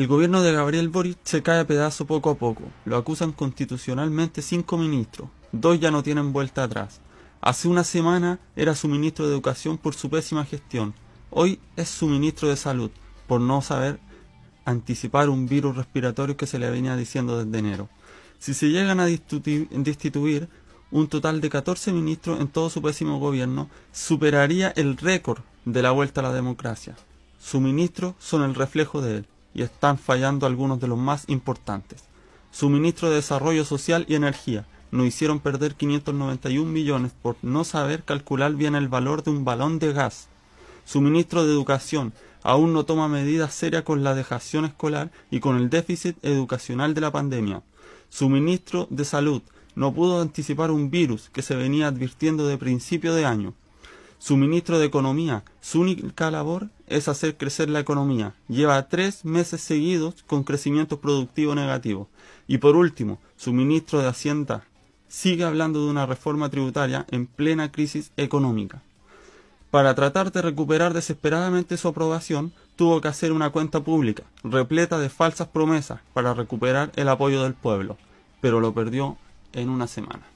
El gobierno de Gabriel Boric se cae a pedazo poco a poco. Lo acusan constitucionalmente cinco ministros. Dos ya no tienen vuelta atrás. Hace una semana era su ministro de Educación por su pésima gestión. Hoy es su ministro de Salud por no saber anticipar un virus respiratorio que se le venía diciendo desde enero. Si se llegan a destituir un total de 14 ministros en todo su pésimo gobierno, superaría el récord de la vuelta a la democracia. Sus ministros son el reflejo de él y están fallando algunos de los más importantes. Su ministro de Desarrollo Social y Energía nos hicieron perder 591 millones por no saber calcular bien el valor de un balón de gas. Su ministro de Educación aún no toma medidas serias con la dejación escolar y con el déficit educacional de la pandemia. Su ministro de Salud no pudo anticipar un virus que se venía advirtiendo de principio de año. Su ministro de Economía, su única labor es hacer crecer la economía. Lleva tres meses seguidos con crecimiento productivo negativo. Y por último, su ministro de Hacienda sigue hablando de una reforma tributaria en plena crisis económica. Para tratar de recuperar desesperadamente su aprobación, tuvo que hacer una cuenta pública, repleta de falsas promesas, para recuperar el apoyo del pueblo, pero lo perdió en una semana.